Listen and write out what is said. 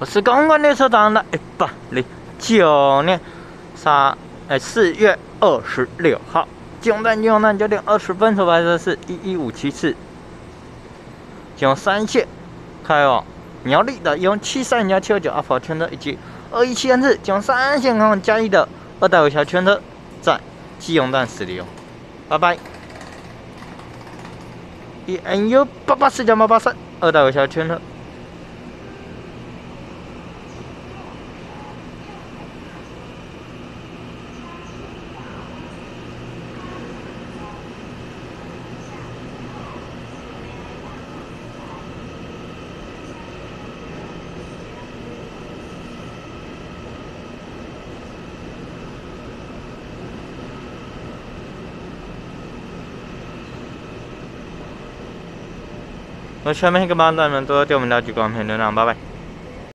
我是公关列车长的一百零九年三哎四月二十六号，金融站金融站九点二十分，出发的是一一五七次，金融三线开往苗栗的用七三幺七二九阿法圈车以及二一七三次。金融三线开往嘉义的二代五小圈车在基隆站驶离哦，拜拜。E N U 八八四九八八三二代五小圈车。我下面一个班长们都要对我们家举光片流量，拜拜。